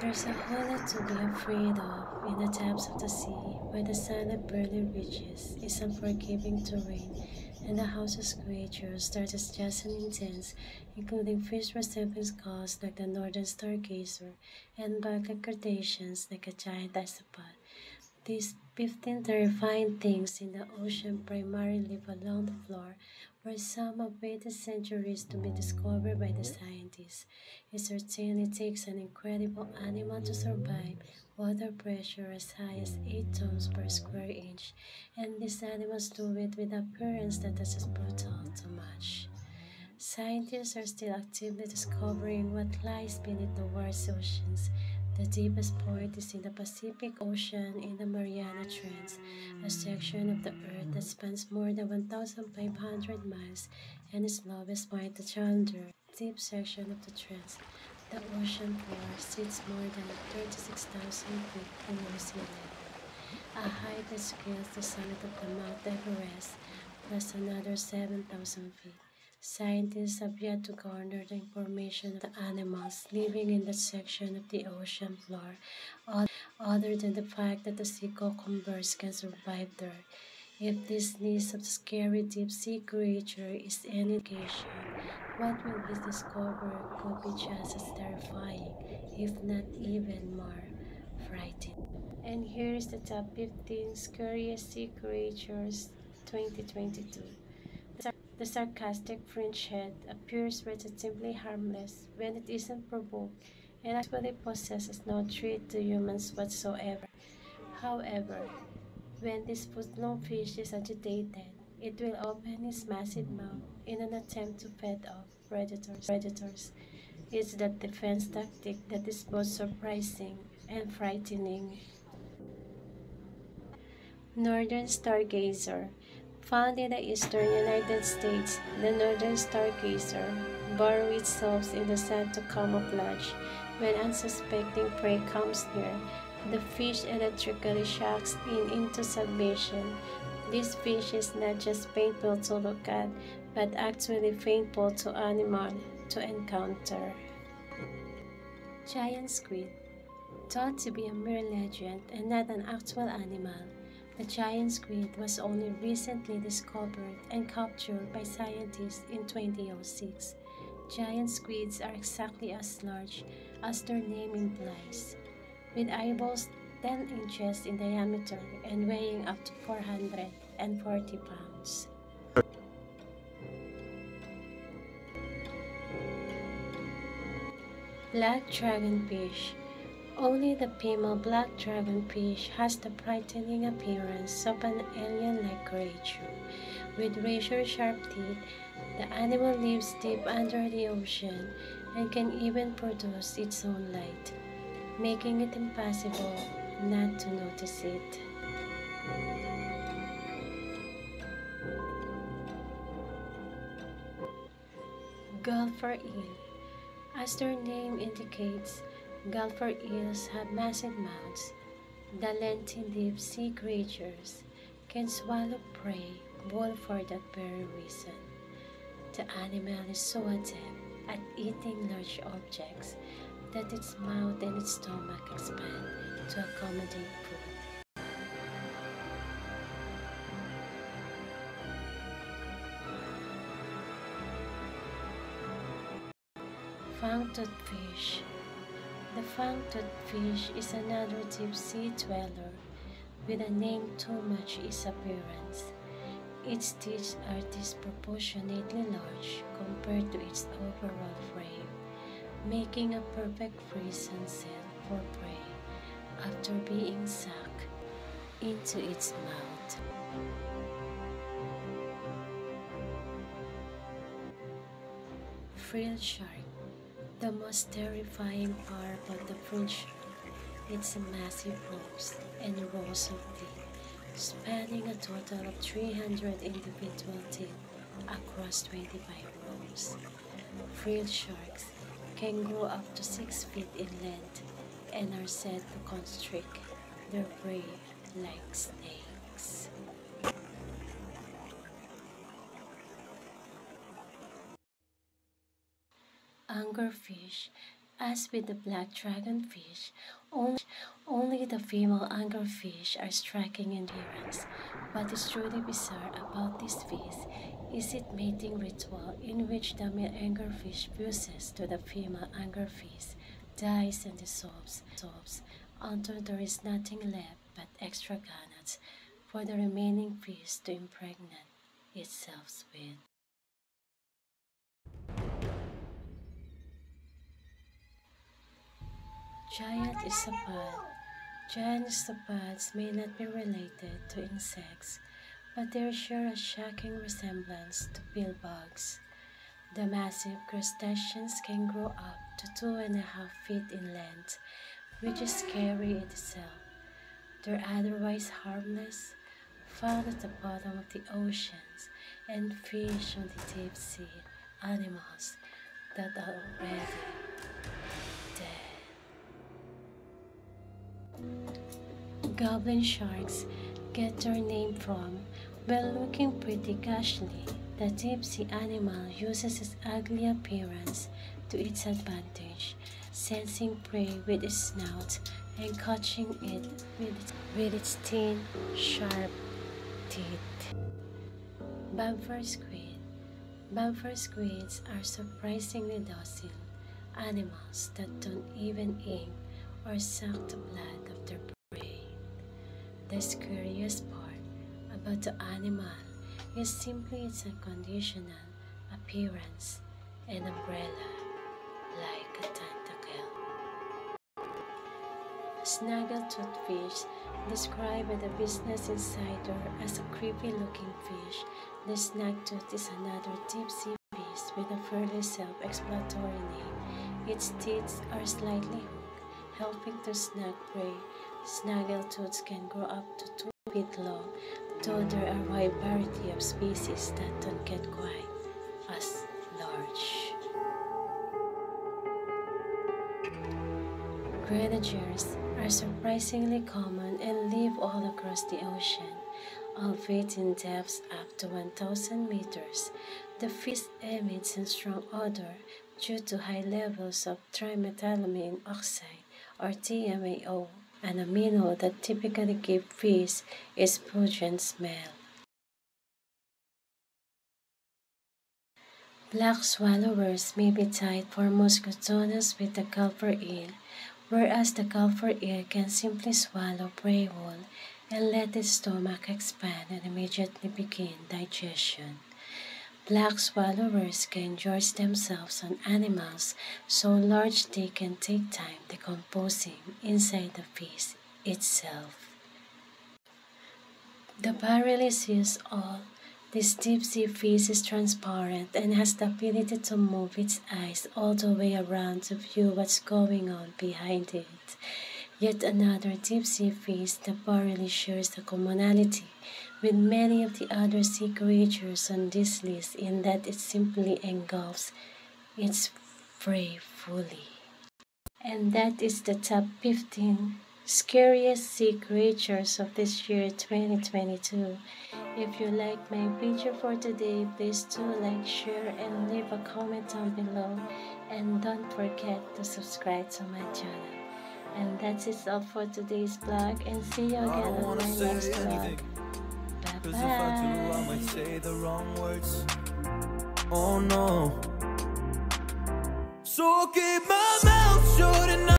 There's a whole lot to be afraid of in the depths of the sea, where the sunlight barely reaches, is unforgiving terrain, and the house's creatures as just and intense, including fish resembling skulls like the northern stargazer, and bug-like crustaceans like a giant isopod. These 15 terrifying things in the ocean primarily live along the floor, where some have waited centuries to be discovered by the scientists. It certainly takes an incredible animal to survive water pressure as high as 8 tons per square inch, and these animals do it with appearance that is brutal to match. Scientists are still actively discovering what lies beneath the world's oceans the deepest point is in the Pacific Ocean in the Mariana Trench, a section of the Earth that spans more than 1,500 miles and is lowest point the Challenger deep section of the trench. The ocean floor sits more than 36,000 feet below sea level, a height that scales the summit of the Mount Everest plus another 7,000 feet. Scientists have yet to garner the information of the animals living in that section of the ocean floor, other than the fact that the sea cucumbers can survive there. If this list of scary deep sea creature is any indication, what will be discovered could be just as terrifying, if not even more frightening. And here is the top 15 scariest sea creatures 2022. The sarcastic fringe head appears relatively harmless when it isn't provoked and actually possesses no threat to humans whatsoever. However, when this foot-long fish is agitated, it will open its massive mouth in an attempt to fend off predators. predators. It's that defense tactic that is both surprising and frightening. Northern Stargazer Found in the eastern United States, the northern stargazer burrows itself in the sand to camouflage. When unsuspecting prey comes near, the fish electrically shocks it into submission. This fish is not just painful to look at, but actually painful to animal to encounter. Giant squid, thought to be a mere legend and not an actual animal, the giant squid was only recently discovered and captured by scientists in 2006. Giant squids are exactly as large as their name implies, with eyeballs 10 inches in diameter and weighing up to 440 pounds. Black dragonfish only the female black dragonfish has the frightening appearance of an alien-like creature. With razor-sharp teeth, the animal lives deep under the ocean and can even produce its own light, making it impossible not to notice it. Gulper eel. As their name indicates, Gulper eels have massive mouths. The lengthy deep sea creatures can swallow prey both for that very reason. The animal is so adept at eating large objects that its mouth and its stomach expand to accommodate food. Fang-toothed fish the fang-toothed fish is another deep-sea dweller with a name too much its appearance. Its teeth are disproportionately large compared to its overall frame, making a perfect prison cell for prey after being sucked into its mouth. Frill shark the most terrifying part of the French its a massive rows and rows of teeth, spanning a total of 300 individual teeth across 25 rows. Frill sharks can grow up to 6 feet in length and are said to constrict their prey like snakes. Anglerfish. As with the black dragonfish, only, only the female anglerfish are striking endurance. What is truly bizarre about this fish is its mating ritual in which the male anglerfish fuses to the female anglerfish, dies and dissolves, dissolves until there is nothing left but extra gonads for the remaining fish to impregnate itself with. Giant isopod. Giant isopods may not be related to insects, but they share a shocking resemblance to pill bugs. The massive crustaceans can grow up to two and a half feet in length, which is scary in itself. They're otherwise harmless, found at the bottom of the oceans, and fish on the deep sea animals that are already Goblin sharks get their name from, well looking pretty casually, the tipsy animal uses its ugly appearance to its advantage, sensing prey with its snout and catching it with its, with its thin, sharp teeth. Vampire squid. Vampire squids are surprisingly docile animals that don't even aim or suck the blood of their the curious part about the animal is simply its unconditional appearance and umbrella like a tentacle. Snaggletooth fish, described by the Business Insider as a creepy looking fish, the snaggletooth is another deep sea fish with a fairly self explanatory name. Its teeth are slightly helping to snag prey Snaggletooths can grow up to 2 feet long, though there are a wide variety of species that don't get quite as large. Grenadiers are surprisingly common and live all across the ocean, albeit in depths up to 1,000 meters. The fish emits a strong odor due to high levels of trimethylamine oxide or TMAO an amino that typically gives fish its pungent smell. Black swallowers may be tied for muscotonus with the gulper eel, whereas the gulper eel can simply swallow prey wool and let its stomach expand and immediately begin digestion. Black swallowers can gorge themselves on animals so large they can take time decomposing inside the fish itself. The Barreleye all. This deep sea fish is transparent and has the ability to move its eyes all the way around to view what's going on behind it. Yet another deep sea fish that barely shares the commonality with many of the other sea creatures on this list in that it simply engulfs its prey fully. And that is the top 15 scariest sea creatures of this year 2022. If you like my video for today, please do like, share, and leave a comment down below. And don't forget to subscribe to my channel. And that's it all for today's vlog and see you again on my next vlog. Cause if I do, I might say the wrong words. Oh no. So keep my mouth shut and